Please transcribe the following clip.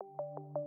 you